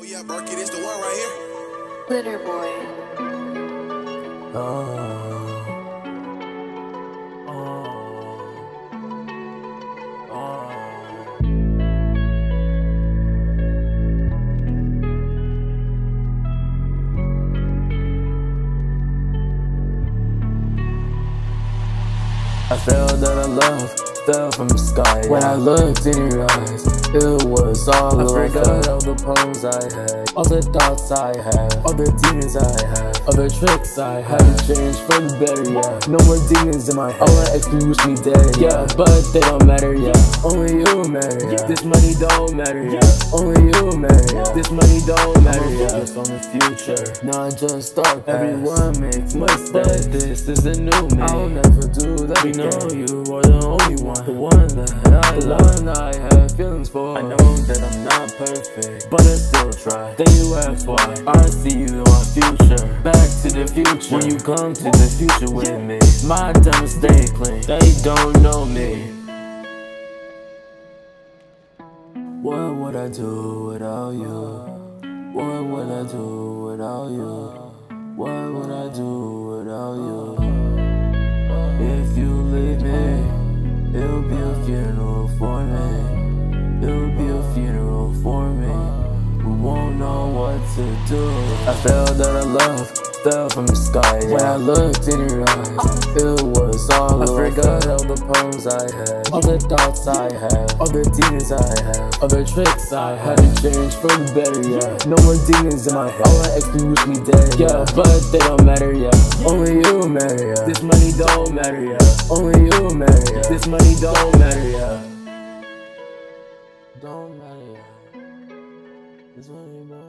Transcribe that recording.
Oh yeah, Berkey, this the one right here. Glitter boy. I felt that I love fell from the sky. When I looked in your eyes, it was all I forgot all the poems I had, all the thoughts I had, all the demons I had, all the tricks I had to change for the better, yeah. No more demons in my head. All my ex wish me dead, yeah. But they don't matter, yeah. Only you matter, yeah. This money don't matter, yeah. Only you matter, yeah. This money don't matter, yeah. Focus on the future, not just start. Everyone makes mistakes, but this is the new me. I'll never do that. We know you are the only one. The one that I the love, one I have feelings for. I know that I'm not perfect, but I still try. Then you ask why. I see you in my future. Back to the future. When you come to the future with me, my diamonds stay clean. They don't know me. What would I do without you? What would I do without you? What would I do without you? If you It'll be a funeral for me. It'll be a funeral for me. We won't know what to do. I felt that I love fell from the sky. When I looked in your eyes, it was all I forgot all the I had, all the thoughts I had, all the demons I had, all the tricks I had to change for the better. Yeah, no more demons in my head. All my ex wish me dead. Yeah, but they don't matter. Yeah, only you matter. Yeah, this money don't matter. Yeah, only you matter. Yeah, this money don't matter. Yeah, don't matter. Yeah, this money don't.